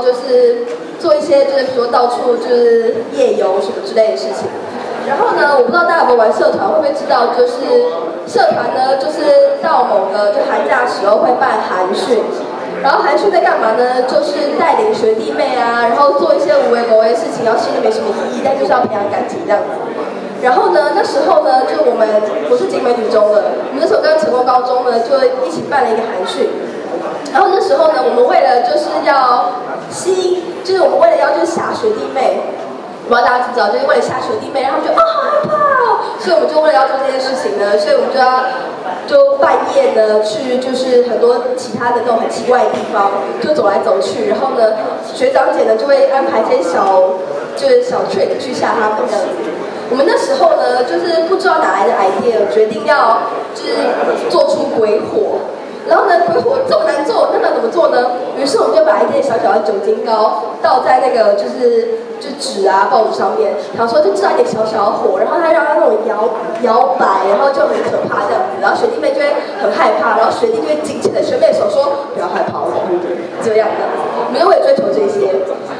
就是做一些就是比如说到处就是夜游什么之类的事情。然后呢，我不知道大家有没有玩社团，会不会知道就是社团呢，就是到某个就寒假时候会办寒训，然后寒训在干嘛呢？就是带领学弟妹啊，然后做一些无为不为的事情，然后心里没什么意义，但就是要培养感情这样子。然后呢，那时候呢，就我们不是景美女中的，我们那时候跟成功高中呢，就一起办了一个寒训。然后那时候呢，我们为了就是要吸，就是我们为了要就是吓学弟妹，我不知道大家知不知道，就是为了吓学弟妹，然后就啊好害怕哦，所以我们就为了要做这件事情呢，所以我们就要就半夜呢去就是很多其他的那种很奇怪的地方，就走来走去，然后呢学长姐呢就会安排一些小就是小 trick 去吓他们这样子。我们那时候呢，就是不知道哪来的 idea，决定要就是做出鬼火。然后呢，鬼火这么难做，那要怎么做呢？于是我们就把一件小小的酒精膏倒在那个就是就纸啊报纸上面，然后说就制造一点小小的火，然后它让它那种摇摇摆，然后就很可怕这样子。然后学弟妹就会很害怕，然后学弟就会紧牵着学妹的手说不要害怕，我，这样的。我们就为追求这些。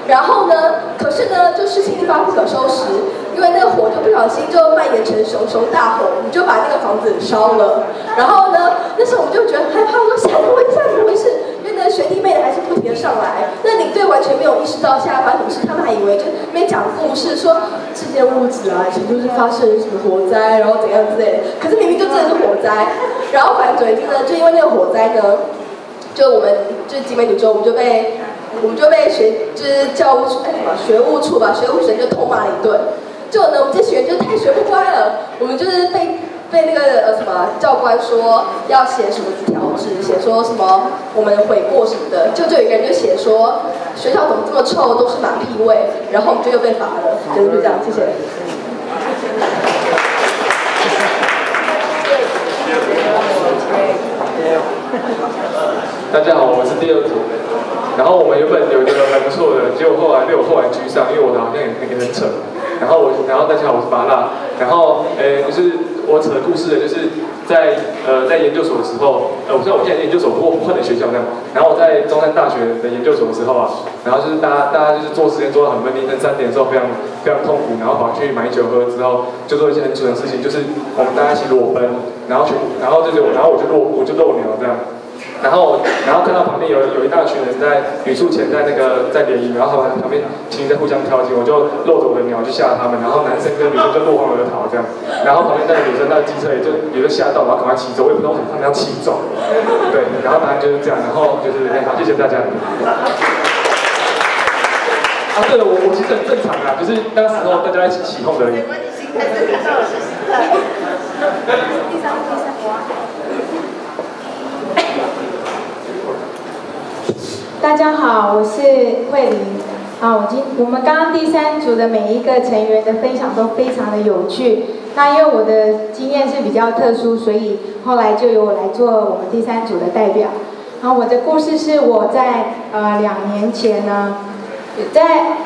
然后呢，可是呢，就事情一发不可收拾，因为那个火就不小心就蔓延成熊熊大火，我们就把那个房子烧了。然后呢，那时候我们就觉得很害怕，我说现在怎么回事？怎么回事？因为那个学弟妹还是不停的上来，那领队完全没有意识到现在发生什么事，他们还以为就没讲故事，说这间屋子啊，以前就是发生什么火灾，然后怎样之类的。可是明明就真的是火灾。然后反正总之呢，就因为那个火灾呢，就我们就是集美女中，我们就被。我们就被学就是教务处哎什么学务处吧，学务生就痛骂了一顿。就呢，我们这学员就太学不乖了，我们就是被被那个呃什么教官说要写什么条纸，写说什么我们悔过什么的。就就有一个人就写说学校怎么这么臭，都是马屁味。然后我们就又被罚了，就就这样，谢谢。大家好，我是第二组。然后我们原本有一个还不错的，结果后来被我后来居上，因为我的好像也也很扯。然后我，然后大家好，我是巴拉。然后，诶，就是我扯故事呢，就是在呃在研究所的时候，呃，我知道我现在研究所，不过换的学校这样。然后我在中山大学的研究所的时候啊，然后就是大家大家就是做实验做到很闷，凌晨三点的时候非常非常痛苦，然后跑去买酒喝之后，就做一些很蠢的事情，就是我们大家一起裸奔，然后去，然后就是然后我就露我就露鸟这样。然后，然后看到旁边有有一大群人在语速前在那个在联谊，然后他们旁边情侣在互相挑衅，我就露着我的鸟去吓他们，然后男生跟女生就落荒而逃这样，然后旁边那个女生那个机车也就也就吓到，然后赶快骑走，我也不知道他们要骑走，对，然后答案就是这样，然后就是哎好，谢谢大家。啊，对了，我我其实很正常啊，就是那时候大家一起起哄而已。大家好，我是慧玲。啊，我今我们刚刚第三组的每一个成员的分享都非常的有趣。那因为我的经验是比较特殊，所以后来就由我来做我们第三组的代表。然后我的故事是我在呃两年前呢，在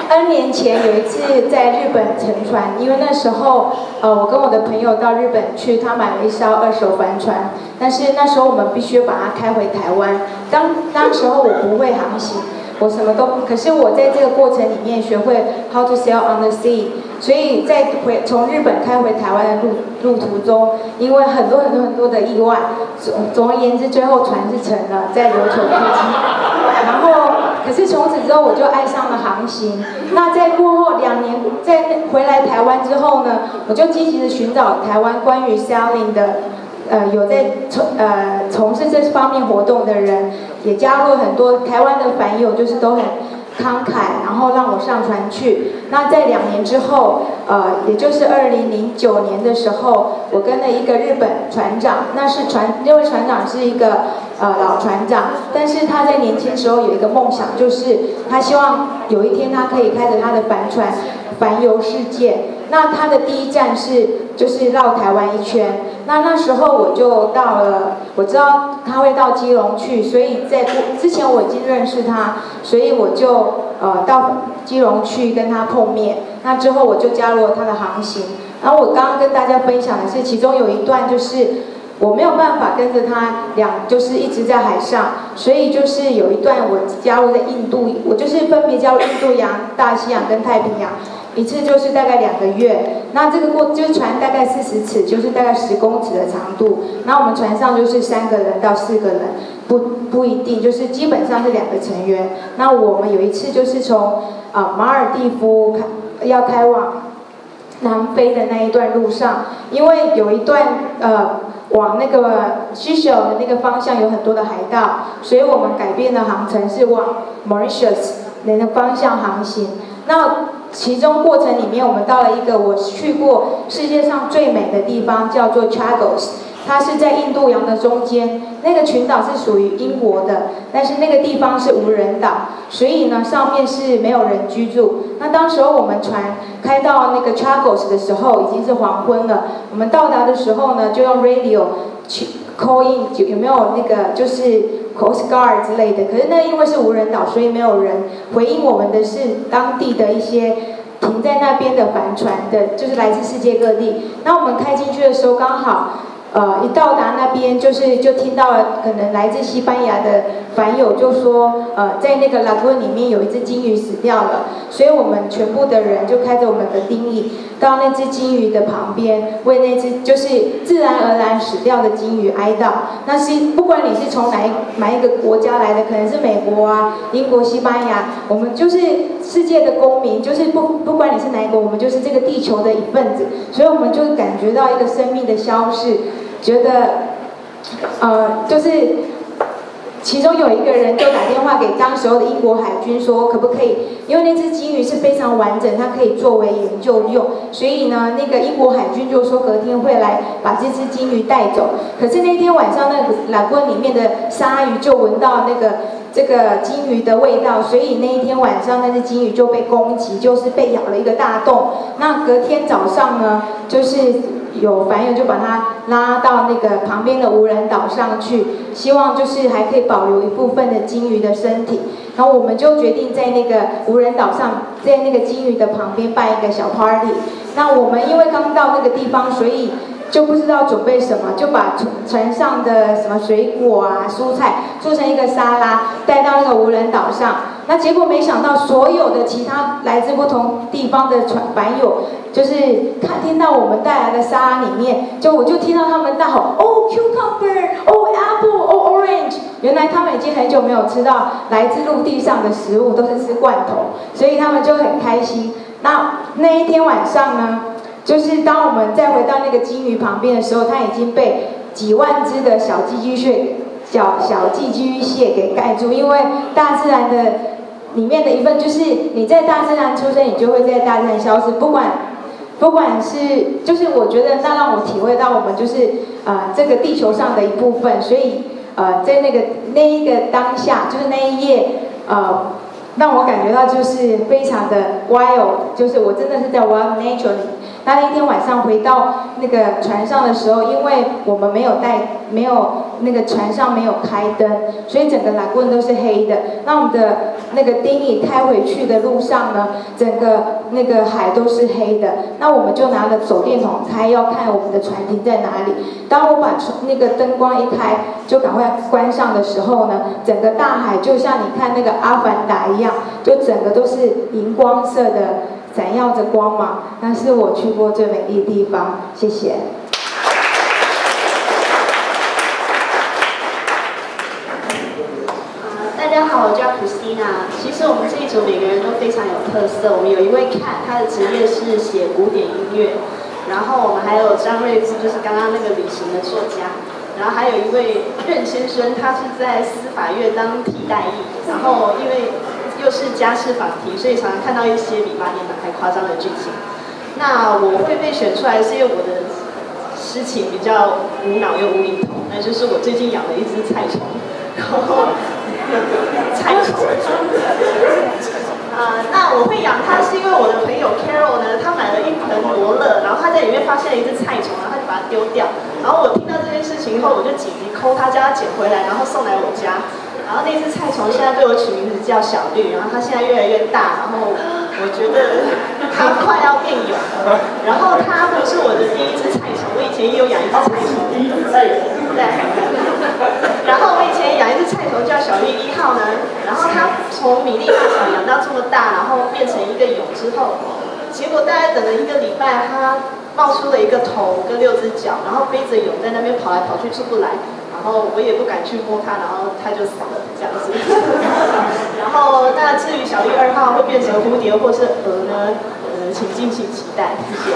N 年前有一次在日本乘船，因为那时候呃我跟我的朋友到日本去，他买了一艘二手帆船，但是那时候我们必须把它开回台湾。当当时候我不会航行，我什么都，可是我在这个过程里面学会 how to sail on the sea，所以在回从日本开回台湾的路路途中，因为很多很多很多的意外，总总而言之，最后船是沉了，在琉球附近。然后，可是从此之后我就爱上了航行。那在过后两年，在回来台湾之后呢，我就积极的寻找台湾关于 sailing 的。呃，有在从呃从事这方面活动的人，也加入很多台湾的反友，就是都很慷慨，然后让我上船去。那在两年之后，呃，也就是二零零九年的时候，我跟了一个日本船长，那是船，那位船长是一个呃老船长，但是他在年轻时候有一个梦想，就是他希望有一天他可以开着他的帆船环游世界。那他的第一站是就是绕台湾一圈。那那时候我就到了，我知道他会到基隆去，所以在之前我已经认识他，所以我就呃到基隆去跟他碰面。那之后我就加入了他的航行。然后我刚刚跟大家分享的是，其中有一段就是我没有办法跟着他两，就是一直在海上，所以就是有一段我加入在印度，我就是分别加入印度洋、大西洋跟太平洋。一次就是大概两个月，那这个过就是船大概四十尺，就是大概十公尺的长度。那我们船上就是三个人到四个人，不不一定，就是基本上是两个成员。那我们有一次就是从啊马尔蒂夫开要开往南非的那一段路上，因为有一段呃往那个 s h 的那个方向有很多的海盗，所以我们改变的航程是往 Mauritius 那个方向航行。那其中过程里面，我们到了一个我去过世界上最美的地方，叫做 Chagos，它是在印度洋的中间。那个群岛是属于英国的，但是那个地方是无人岛，所以呢上面是没有人居住。那当时候我们船开到那个 Chagos 的时候，已经是黄昏了。我们到达的时候呢，就用 radio 去 call in，有有没有那个就是。Coast Guard 之类的，可是那因为是无人岛，所以没有人回应我们的是当地的一些停在那边的帆船的，就是来自世界各地。那我们开进去的时候，刚好。呃，一到达那边，就是就听到，可能来自西班牙的凡友就说，呃，在那个拉昆里面有一只金鱼死掉了，所以我们全部的人就开着我们的丁义到那只金鱼的旁边，为那只就是自然而然死掉的金鱼哀悼。那是不管你是从哪一哪一个国家来的，可能是美国啊、英国、西班牙，我们就是世界的公民，就是不不管你是哪一国，我们就是这个地球的一份子，所以我们就感觉到一个生命的消逝。觉得，呃，就是其中有一个人就打电话给当时候的英国海军说，可不可以？因为那只鲸鱼是非常完整，它可以作为研究用，所以呢，那个英国海军就说隔天会来把这只鲸鱼带走。可是那天晚上，那个蓝锅里面的鲨鱼就闻到那个这个金鱼的味道，所以那一天晚上那只金鱼就被攻击，就是被咬了一个大洞。那隔天早上呢，就是。有反友就把它拉到那个旁边的无人岛上去，希望就是还可以保留一部分的金鱼的身体。然后我们就决定在那个无人岛上，在那个金鱼的旁边办一个小 party。那我们因为刚到那个地方，所以就不知道准备什么，就把船上的什么水果啊、蔬菜做成一个沙拉，带到那个无人岛上。那结果没想到，所有的其他来自不同地方的船板友，就是看听到我们带来的沙拉里面，就我就听到他们大吼：“哦，cucumber，哦，apple，哦，orange。”原来他们已经很久没有吃到来自陆地上的食物，都是吃罐头，所以他们就很开心。那那一天晚上呢，就是当我们再回到那个金鱼旁边的时候，它已经被几万只的小寄居蟹、小小寄居蟹给盖住，因为大自然的。里面的一份就是你在大自然出生，你就会在大自然消失。不管，不管是，就是我觉得那让我体会到我们就是啊这个地球上的一部分。所以呃在那个那一个当下，就是那一页呃让我感觉到就是非常的 wild，就是我真的是在 wild nature 里。那那天晚上回到那个船上的时候，因为我们没有带，没有那个船上没有开灯，所以整个蓝棍都是黑的。那我们的那个丁乙开回去的路上呢，整个那个海都是黑的。那我们就拿着手电筒开，要看我们的船停在哪里。当我把那个灯光一开，就赶快关上的时候呢，整个大海就像你看那个阿凡达一样，就整个都是荧光色的。闪耀着光芒，那是我去过最美丽的地方。谢谢。大家好，我叫 Christina。其实我们这一组每个人都非常有特色。我们有一位看，他的职业是写古典音乐。然后我们还有张瑞智，就是刚刚那个旅行的作家。然后还有一位任先生，他是在司法院当替代役。然后因为。又是家事法庭，所以常常看到一些比八点档还夸张的剧情。那我会被选出来，是因为我的事情比较无脑又无厘头，那就是我最近养了一只菜虫，然后菜虫。啊，那我会养它是因为我的朋友 Carol 呢，他买了一盆罗勒，然后他在里面发现了一只菜虫，然后他就把它丢掉。然后我听到这件事情以后，我就紧急空他，叫他捡回来，然后送来我家。然后那只菜虫现在被我取名字叫小绿，然后它现在越来越大，然后我觉得它快要变蛹了。然后它不是我的第一只菜虫，我以前也有养一只菜虫。对。然后我以前养一只菜虫叫小绿一号呢，然后它从米粒大小养到这么大，然后变成一个蛹之后，结果大概等了一个礼拜，它冒出了一个头跟六只脚，然后背着蛹在那边跑来跑去出不来。然后我也不敢去摸它，然后它就死了这样子。然后那至于小绿二号会变成蝴蝶或是蛾呢？呃，请敬请期待。谢谢。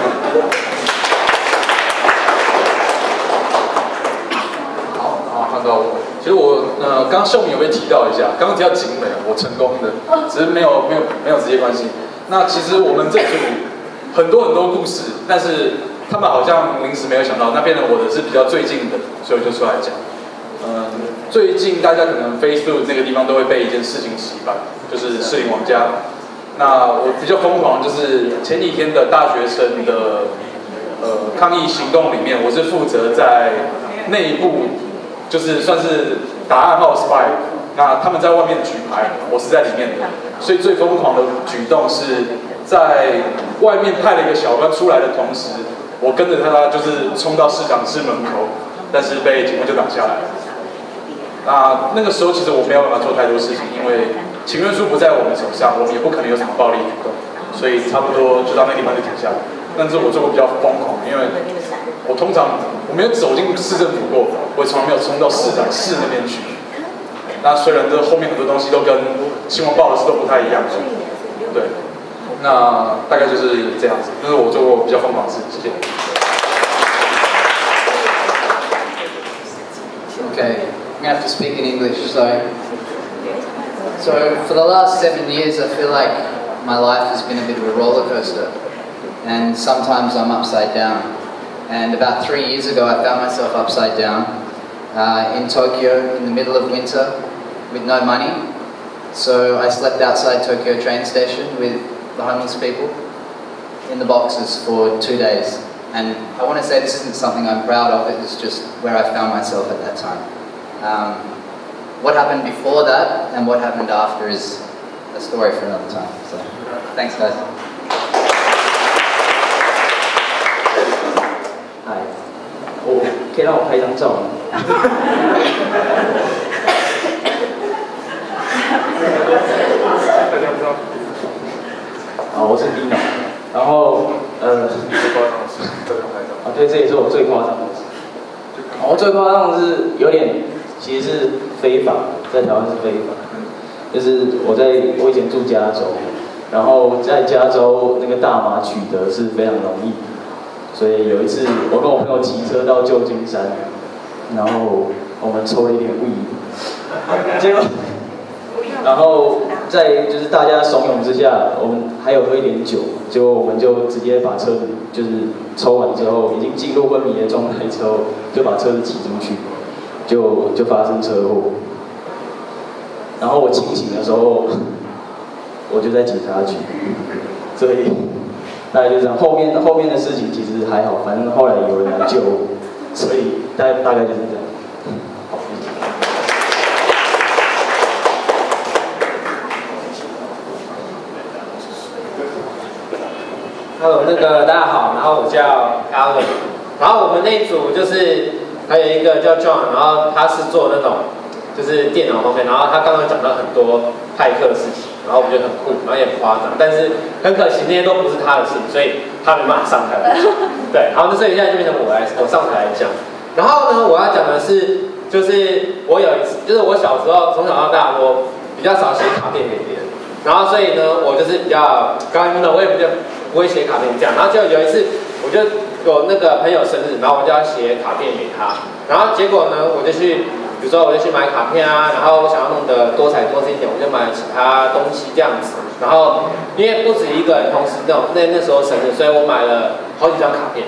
好，好，看到我。其实我呃，刚秀敏有被提到一下，刚刚提到景美，我成功的，只是没有没有没有直接关系。那其实我们这组很多很多故事，但是他们好像临时没有想到，那变成我的是比较最近的，所以就出来讲。嗯，最近大家可能 Facebook 那个地方都会被一件事情洗白，就是摄影王家。那我比较疯狂，就是前几天的大学生的呃抗议行动里面，我是负责在内部，就是算是打暗号 spy。那他们在外面举牌，我是在里面的。所以最疯狂的举动是在外面派了一个小官出来的同时，我跟着他就是冲到市长室门口，但是被警官就挡下来。那那个时候其实我没有办法做太多事情，因为请愿书不在我们手上，我们也不可能有什么暴力举动，所以差不多就到那地方就停下来。但是我做过比较疯狂，因为我通常我没有走进市政府过，我从来没有冲到市长室那边去。那虽然这后面很多东西都跟新闻报的事都不太一样，对，那大概就是这样子，这是我做过比较疯狂的事，谢谢。OK I'm going to have to speak in English. So, so for the last seven years, I feel like my life has been a bit of a roller coaster, and sometimes I'm upside down. And about three years ago, I found myself upside down uh, in Tokyo in the middle of winter with no money. So I slept outside Tokyo train station with the homeless people in the boxes for two days. And I want to say this isn't something I'm proud of, it was just where I found myself at that time. Um, what happened before that and what happened after is a story for another time. So, thanks, guys. Hi. 我可以让我拍一张照吗？啊，我是 Dino，然后呃，啊，对，这也是我最夸张的事。我最夸张的是有点。 其实是非法，在台湾是非法。就是我在我以前住加州，然后在加州那个大麻取得是非常容易，所以有一次我跟我朋友骑车到旧金山，然后我们抽了一点 weed，结果，然后在就是大家怂恿之下，我们还有喝一点酒，结果我们就直接把车子就是抽完之后，已经进入昏迷的状态之后，就把车子骑出去。就就发生车祸，然后我清醒的时候，我就在警察局，所以大概就这样。后面后面的事情其实还好，反正后来有人来救我，所以大大概就是这样。Hello，那个大家好，然后我叫 Alan，然后我们那组就是。还有一个叫 John，然后他是做那种就是电脑方面，然后他刚刚讲到很多派克的事情，然后我觉得很酷，然后也很夸张，但是很可惜那些都不是他的事情，所以他没办法上台。对，好，那所以现在就变成我来我上台来讲。然后呢，我要讲的是，就是我有一次，就是我小时候从小到大，我比较少写卡片给别人，然后所以呢，我就是比较刚刚的，我也比较不会写卡片这样，然后就有一次，我就。有那个朋友生日，然后我就要写卡片给他，然后结果呢，我就去比如说我就去买卡片啊，然后我想要弄得多彩多姿一点，我就买其他东西这样子。然后因为不止一个人同时那种那那时候生日，所以我买了好几张卡片。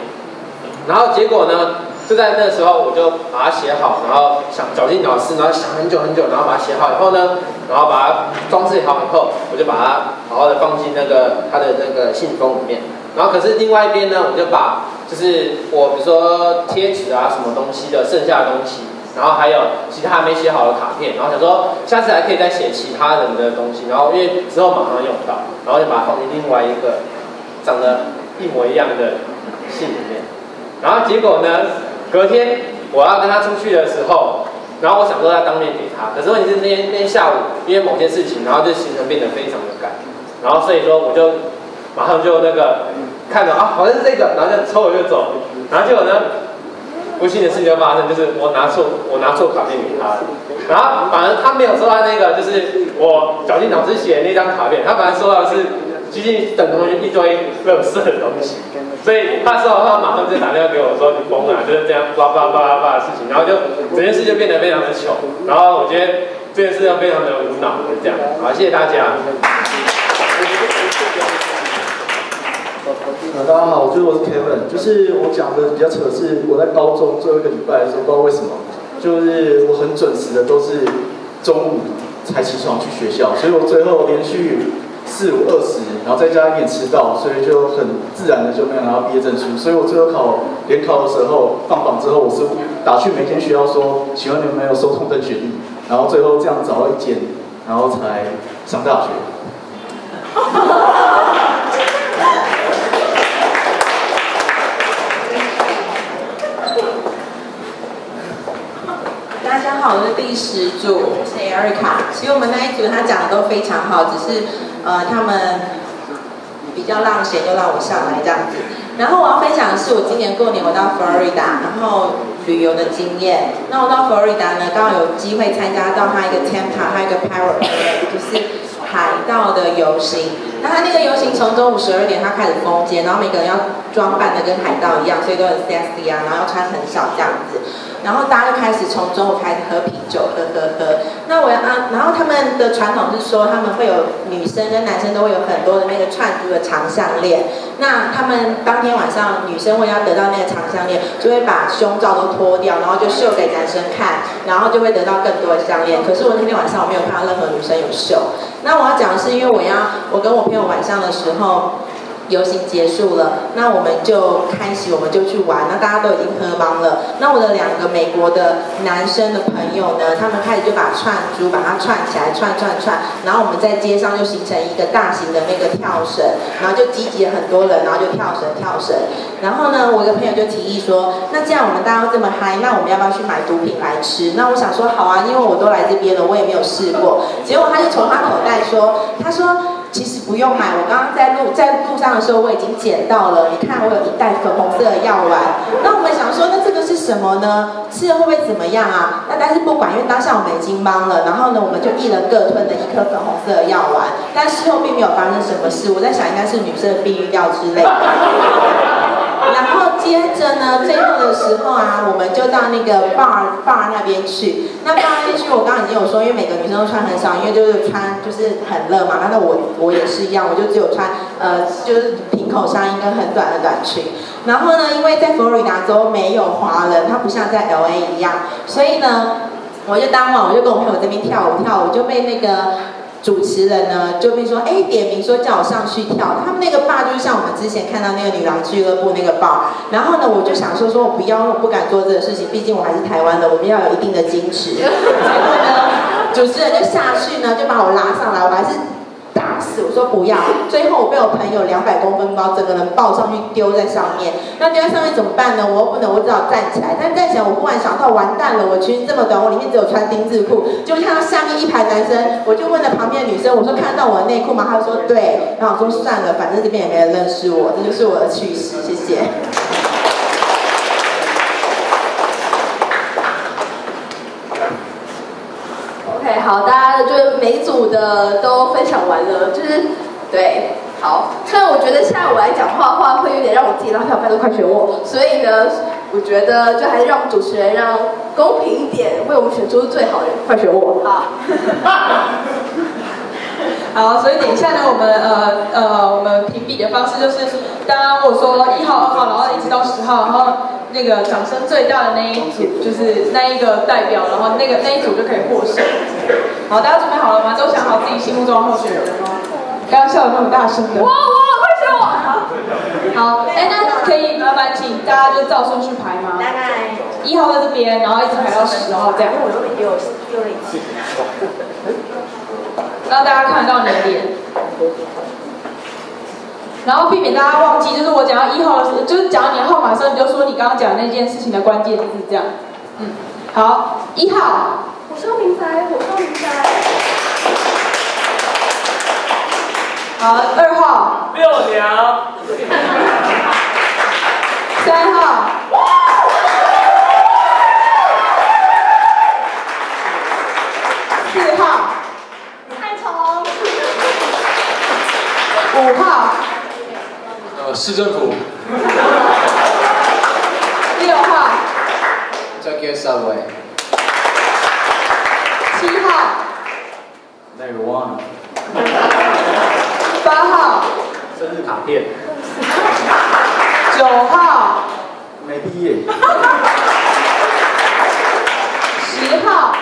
然后结果呢，就在那时候我就把它写好，然后想绞尽脑汁，然后想很久很久，然后把它写好以后呢，然后把它装饰好以后，我就把它好好的放进那个它的那个信封里面。然后可是另外一边呢，我就把就是我比如说贴纸啊什么东西的剩下的东西，然后还有其他没写好的卡片，然后想说下次还可以再写其他人的东西，然后因为之后马上用不到，然后就把它放进另外一个长得一模一样的信里面。然后结果呢，隔天我要跟他出去的时候，然后我想说要当面给他，可是问题是那天那天下午因为某件事情，然后就行程变得非常的赶，然后所以说我就。马上就那个看到啊，好像是这个，然后就抽了就走，然后结果呢，不幸的事情就发生，就是我拿错我拿错卡片给他，然后反而他没有收到那个，就是我绞尽脑汁写的那张卡片，他反而收到的是接近等同于一堆垃圾的东西，所以他收到他马上就打电话给我说你疯了，就是这样叭叭叭叭的事情，然后就整件事就变得非常的糗，然后我觉得这件事就非常的无脑，就这样，好，谢谢大家。啊，大家好，我觉得我是 Kevin，就是我讲的比较扯的，是我在高中最后一个礼拜的时候，不知道为什么，就是我很准时的都是中午才起床去学校，所以我最后连续四五二十，然后再加一点迟到，所以就很自然的就没有拿到毕业证书，所以我最后考联考的时候放榜之后，我是打去每间学校说，请问你们有没有收通证学历，然后最后这样找到一间，然后才上大学。第十组，是 Erica。其实我们那一组他讲的都非常好，只是呃他们比较浪闲，就让我上来这样子。然后我要分享的是我今年过年我到 Florida，，然后旅游的经验。那我到 Florida 呢，刚好有机会参加到他一个 Tampa，他一个 Power Parade，就是海盗的游行。那他那个游行从中午十二点他开始封街，然后每个人要装扮的跟海盗一样，所以都很 sexy 啊，然后要穿很少这样子。然后大家就开始从中午开始喝啤酒，喝喝喝。那我啊，然后他们的传统是说，他们会有女生跟男生都会有很多的那个串珠的长项链。那他们当天晚上，女生为了要得到那个长项链，就会把胸罩都脱掉，然后就秀给男生看，然后就会得到更多的项链。可是我那天晚上我没有看到任何女生有秀。那我要讲的是，因为我要我跟我朋友晚上的时候。游行结束了，那我们就开始，我们就去玩。那大家都已经喝懵了。那我的两个美国的男生的朋友呢，他们开始就把串珠把它串起来，串串串。然后我们在街上就形成一个大型的那个跳绳，然后就集结很多人，然后就跳绳跳绳。然后呢，我一个朋友就提议说，那这样我们大家都这么嗨，那我们要不要去买毒品来吃？那我想说好啊，因为我都来这边了，我也没有试过。结果他就从他口袋说，他说。其实不用买，我刚刚在路在路上的时候我已经捡到了。你看，我有一袋粉红色的药丸。那我们想说，那这个是什么呢？吃了会不会怎么样啊？那但是不管，因为当下我们已经忙了。然后呢，我们就一人各吞了一颗粉红色的药丸。但事后并没有发生什么事。我在想，应该是女生的避孕药之类。然后接着呢，最后的时候啊，我们就到那个 bar bar 那边去。那 bar 那边去，我刚刚已经有说，因为每个女生都穿很少，因为就是穿就是很热嘛。那我我也是一样，我就只有穿呃就是平口上衣跟很短的短裙。然后呢，因为在佛罗里达州没有华人，它不像在 L A 一样，所以呢，我就当晚我就跟我朋友这边跳舞跳舞，就被那个。主持人呢就会说，哎，点名说叫我上去跳。他们那个坝就像我们之前看到那个女郎俱乐部那个坝。然后呢，我就想说，说我不要，我不敢做这个事情，毕竟我还是台湾的，我们要有一定的矜持。结果呢，主持人就下去呢，就把我拉上来，我还是。我说不要，最后我被我朋友两百公分高整个人抱上去丢在上面，那丢在上面怎么办呢？我又不能，我只好站起来。但站起来，我忽然想到完蛋了，我裙子这么短，我里面只有穿丁字裤，就看到下面一排男生，我就问了旁边的女生，我说看到我的内裤吗？她说对，然后我说算了，反正这边也没人认识我，这就是我的趣事，谢谢。好，大家就是每组的都分享完了，就是对，好。虽然我觉得下午来讲话话会有点让我自己拉票，快都快选我，所以呢，我觉得就还是让主持人让公平一点，为我们选出最好的人，快选我。啊。好，所以等一下呢，我们呃呃，我们评比的方式就是，刚刚我说一号、二号，然后一直到十号，然后那个掌声最大的那一组就是那一个代表，然后那个那一组就可以获胜。好，大家准备好了吗？都想好自己心目中的候选人了吗？刚刚笑得那么大声的。哇哇快选我！好，哎，那可以麻烦请大家就照顺序排吗？大概一号在这边，然后一直排到十号这样。我又丢丢了一次。让大家看得到你的脸，然后避免大家忘记，就是我讲到一号的时候，就是讲到你的号码的时候，你就说你刚刚讲的那件事情的关键字，这样。嗯，好，一号。我说明白，我说明白。好，二号。六娘。三号。四号。五号，呃，市政府。六号，Tokyo Subway。七号，Never One。八号，生日卡片。九号，没毕业。十号，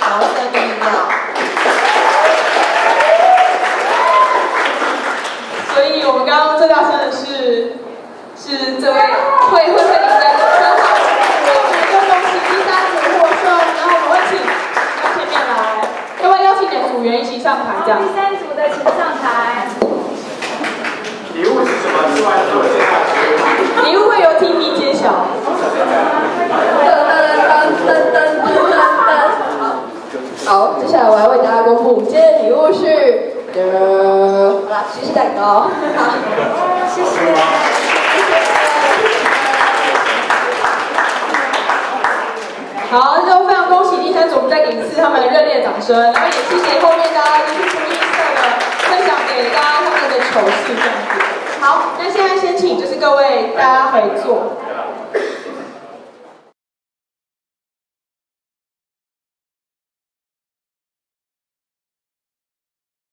黄色电脑。所我们刚刚最大声的是是这位会会会，恭喜第三组获胜，然后我会请到前面来，要不要邀请你的组员一起上台这样。第三组的请上台。礼物是什么？礼物会由 T V 揭晓。好，接下来我要为大家公布，今天的礼物是。好啦，谢谢蛋糕。好，谢谢。好，就非常恭喜第三组，我们再给一次他们的热烈掌声。然后也谢谢后面大家就是出音色的分享给大家他们的糗事这样子。好，那现在先请就是各位大家回座。